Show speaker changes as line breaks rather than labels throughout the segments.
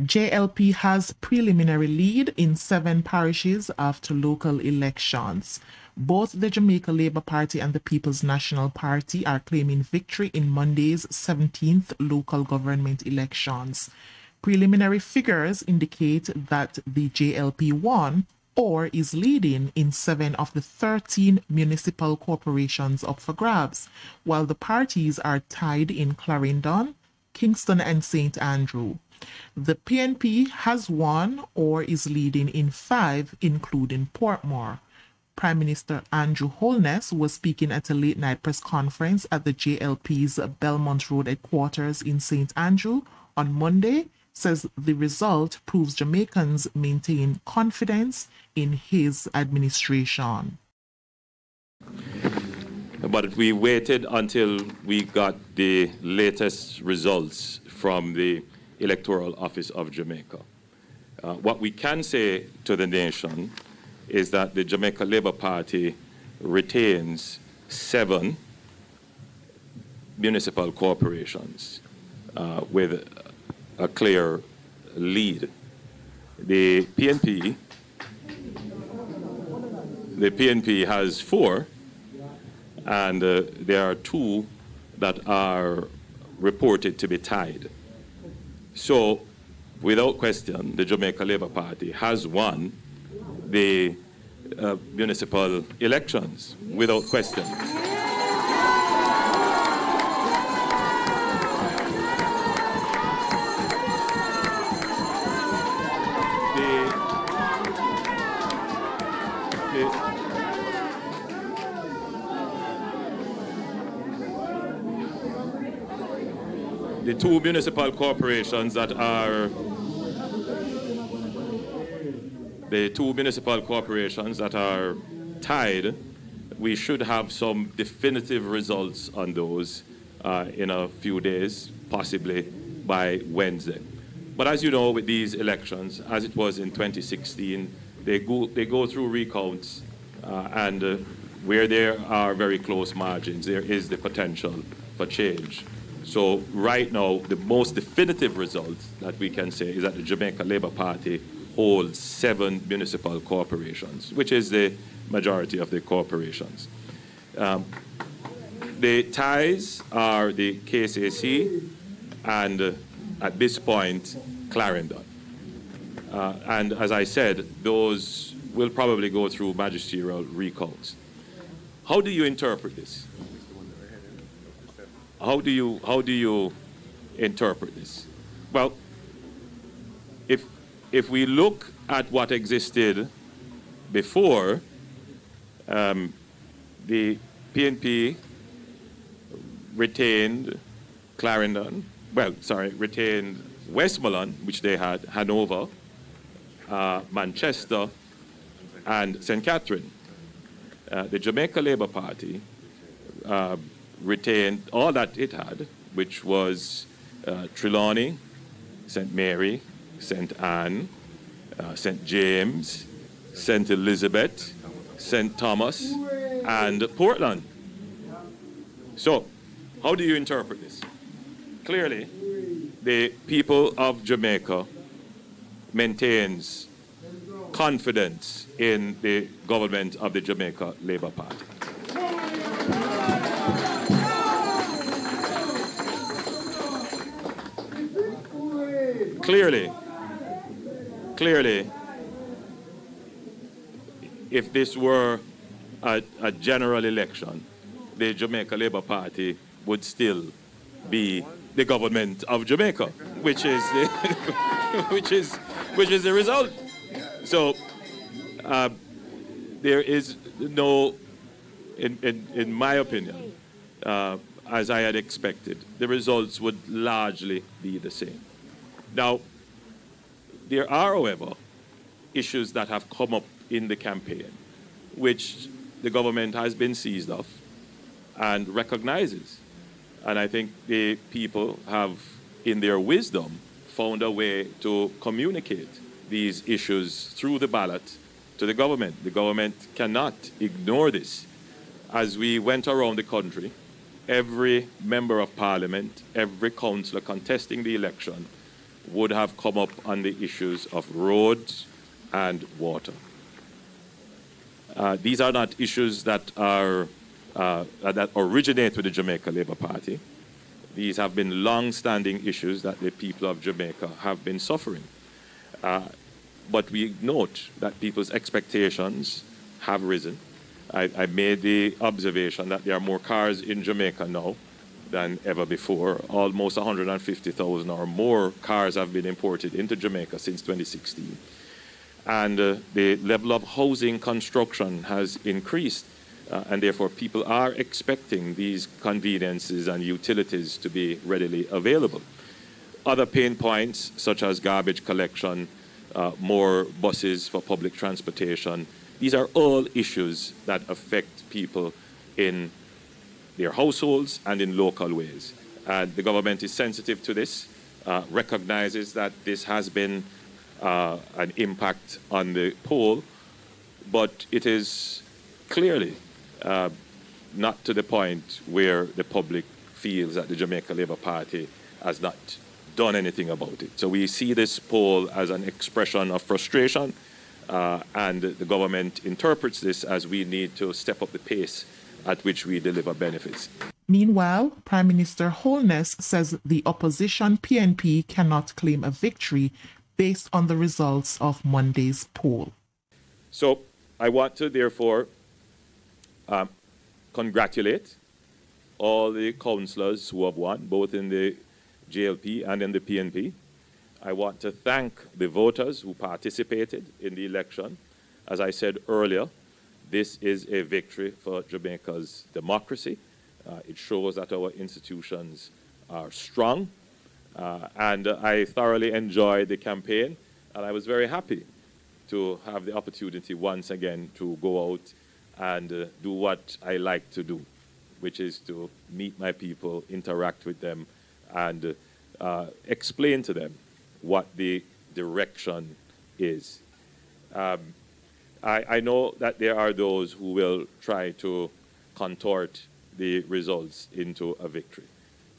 JLP has preliminary lead in seven parishes after local elections. Both the Jamaica Labour Party and the People's National Party are claiming victory in Monday's 17th local government elections. Preliminary figures indicate that the JLP won or is leading in seven of the 13 municipal corporations up for grabs, while the parties are tied in Clarendon, Kingston, and St. Andrew. The PNP has won or is leading in five, including Portmore. Prime Minister Andrew Holness was speaking at a late night press conference at the JLP's Belmont Road headquarters in St. Andrew on Monday, says the result proves Jamaicans maintain confidence in his administration.
But we waited until we got the latest results from the Electoral Office of Jamaica. Uh, what we can say to the nation is that the Jamaica Labour Party retains seven municipal corporations uh, with a clear lead. The PNP, the PNP has four, and uh, there are two that are reported to be tied. So, without question, the Jamaica Labour Party has won the uh, municipal elections, without question. The two municipal corporations that are the two municipal corporations that are tied, we should have some definitive results on those uh, in a few days, possibly by Wednesday. But as you know, with these elections, as it was in 2016, they go, they go through recounts, uh, and uh, where there are very close margins, there is the potential for change. So right now, the most definitive result that we can say is that the Jamaica Labour Party holds seven municipal corporations, which is the majority of the corporations. Um, the ties are the KSAC and uh, at this point, Clarendon. Uh, and as I said, those will probably go through magisterial recounts. How do you interpret this? How do you how do you interpret this? Well, if if we look at what existed before, um, the PNP retained Clarendon, well, sorry, retained Westmoreland, which they had, Hanover, uh, Manchester, and St. Catherine. Uh, the Jamaica Labour Party uh, retained all that it had, which was uh, Trelawny, St. Mary, St. Ann, uh, St. James, St. Elizabeth, St. Thomas, and Portland. So, how do you interpret this? Clearly, the people of Jamaica maintains confidence in the government of the Jamaica Labour Party. Clearly, clearly, if this were a, a general election, the Jamaica Labour Party would still be the government of Jamaica, which is the, which is which is the result. So uh, there is no, in, in, in my opinion, uh, as I had expected, the results would largely be the same. Now, there are, however, issues that have come up in the campaign, which the government has been seized of and recognizes. And I think the people have, in their wisdom, found a way to communicate these issues through the ballot to the government. The government cannot ignore this. As we went around the country, every member of parliament, every councillor contesting the election would have come up on the issues of roads and water. Uh, these are not issues that are uh, that originate with the Jamaica Labour Party. These have been long-standing issues that the people of Jamaica have been suffering. Uh, but we note that people's expectations have risen. I, I, made the observation that there are more cars in Jamaica now than ever before. Almost 150,000 or more cars have been imported into Jamaica since 2016. And uh, the level of housing construction has increased. Uh, and therefore, people are expecting these conveniences and utilities to be readily available. Other pain points, such as garbage collection, uh, more buses for public transportation, these are all issues that affect people in their households and in local ways. And the government is sensitive to this, uh, recognizes that this has been uh, an impact on the poll, but it is clearly uh, not to the point where the public feels that the Jamaica Labour Party has not done anything about it. So we see this poll as an expression of frustration, uh, and the government interprets this as we need to step up the pace at which we deliver benefits.
Meanwhile, Prime Minister Holness says the opposition PNP cannot claim a victory based on the results of Monday's poll.
So I want to therefore um, congratulate all the councillors who have won, both in the JLP and in the PNP. I want to thank the voters who participated in the election. As I said earlier, this is a victory for Jamaica's democracy. Uh, it shows that our institutions are strong. Uh, and I thoroughly enjoyed the campaign, and I was very happy to have the opportunity once again to go out and uh, do what I like to do, which is to meet my people, interact with them, and uh, explain to them what the direction is. Um, I, I know that there are those who will try to contort the results into a victory.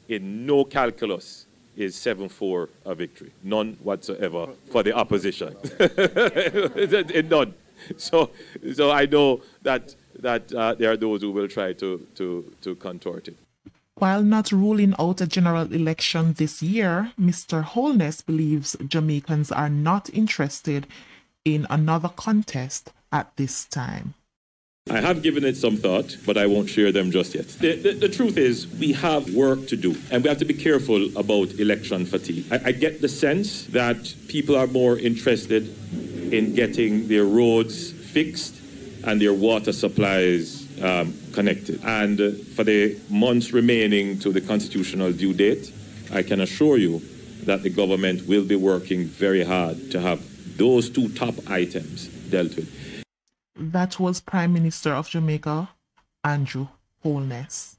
In no calculus is 7 4 a victory. None whatsoever for the opposition. None. So, so I know that, that uh, there are those who will try to, to, to contort it.
While not ruling out a general election this year, Mr. Holness believes Jamaicans are not interested in another contest at this time.
I have given it some thought, but I won't share them just yet. The, the, the, truth is, we have work to do, and we have to be careful about election fatigue. I, I get the sense that people are more interested in getting their roads fixed and their water supplies um, connected. And uh, for the months remaining to the constitutional due date, I can assure you that the government will be working very hard to have those two top items dealt with.
That was Prime Minister of Jamaica, Andrew Holness.